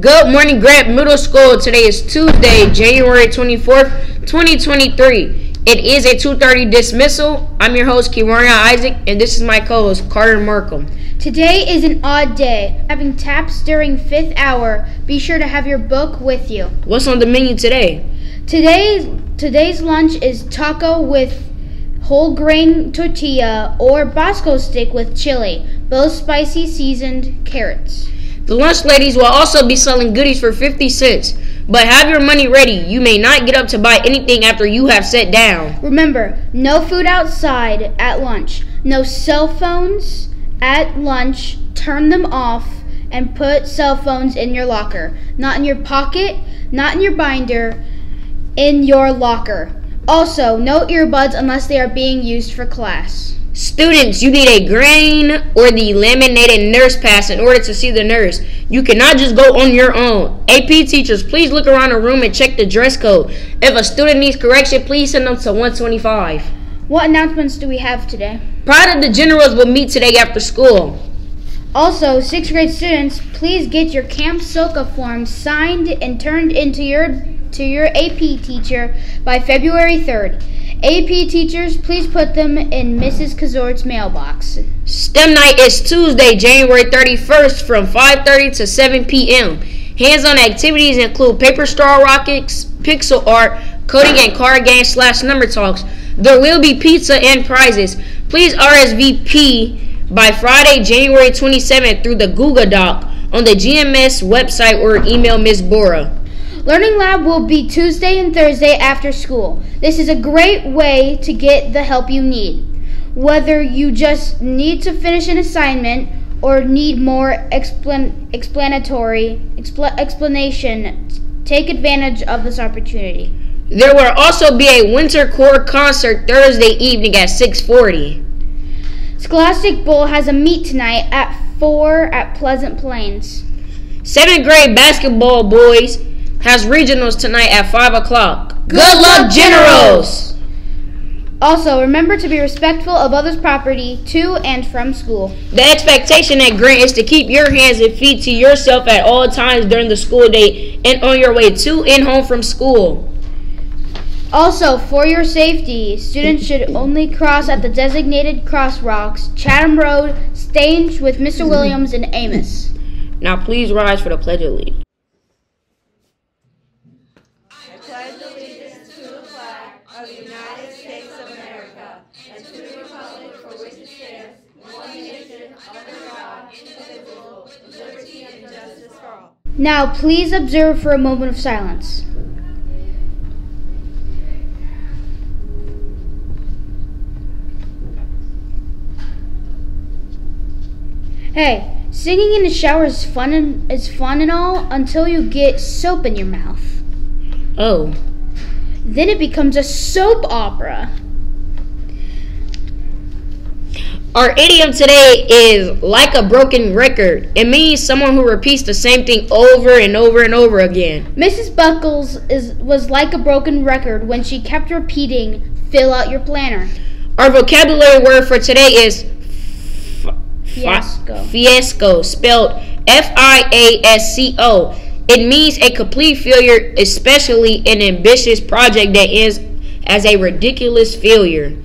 Good morning, Grant Middle School. Today is Tuesday, January 24th, 2023. It is a 2.30 dismissal. I'm your host, Kiwaria Isaac, and this is my co-host, Carter Markham. Today is an odd day. Having taps during fifth hour, be sure to have your book with you. What's on the menu today? Today's, today's lunch is taco with whole grain tortilla or Bosco stick with chili, both spicy seasoned carrots. The lunch ladies will also be selling goodies for 50 cents. But have your money ready. You may not get up to buy anything after you have sat down. Remember, no food outside at lunch. No cell phones at lunch. Turn them off and put cell phones in your locker. Not in your pocket, not in your binder, in your locker. Also, no earbuds unless they are being used for class. Students, you need a grain or the laminated nurse pass in order to see the nurse. You cannot just go on your own. AP teachers, please look around the room and check the dress code. If a student needs correction, please send them to 125. What announcements do we have today? Pride of the Generals will meet today after school. Also, sixth grade students, please get your Camp Soka form signed and turned into your to your AP teacher by February 3rd. AP teachers, please put them in Mrs. Kazort's mailbox. STEM night is Tuesday, January 31st from 5:30 to 7 p.m. Hands-on activities include paper straw rockets, pixel art, coding and card games slash number talks. There will be pizza and prizes. Please RSVP by Friday, January 27th through the Google Doc on the GMS website or email Ms. Bora. Learning Lab will be Tuesday and Thursday after school. This is a great way to get the help you need. Whether you just need to finish an assignment or need more explan- explanatory expl- explanation, take advantage of this opportunity. There will also be a winter core concert Thursday evening at 6:40. Scholastic Bowl has a meet tonight at 4 at Pleasant Plains. 7th grade basketball boys has regionals tonight at 5 o'clock. Good luck, Generals! Also, remember to be respectful of others' property to and from school. The expectation at Grant is to keep your hands and feet to yourself at all times during the school day and on your way to and home from school. Also, for your safety, students should only cross at the designated crosswalks, Chatham Road, Stange with Mr. Williams and Amos. Now, please rise for the Pledge of Allegiance. Pledge allegiance to the flag of the United States of America and to the republic for which it stands, one nation, under God, indivisible, liberty and justice for all. Now, please observe for a moment of silence. Hey, singing in the shower is fun and is fun and all until you get soap in your mouth. Oh, Then it becomes a soap opera. our idiom today is like a broken record. It means someone who repeats the same thing over and over and over again. Mrs. Buckles is was like a broken record when she kept repeating, "Fill out your planner." Our vocabulary word for today is f- Fiasco. Fiasco, spelled F I A S C O. It means a complete failure, especially an ambitious project that ends as a ridiculous failure.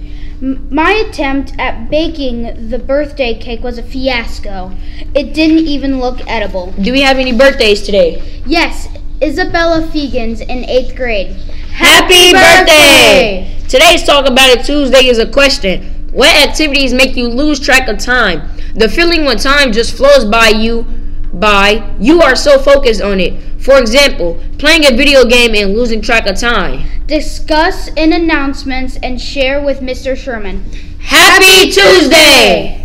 My attempt at baking the birthday cake was a fiasco. It didn't even look edible. Do we have any birthdays today? Yes, Isabella Fegans in eighth grade. Happy birthday! Today's Talk About It Tuesday is a question. What activities make you lose track of time? The feeling when time just flows by you by you are so focused on it. For example, playing a video game and losing track of time. Discuss in announcements and share with Mr. Sherman. Happy Tuesday!